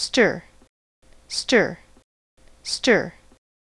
stir, stir, stir.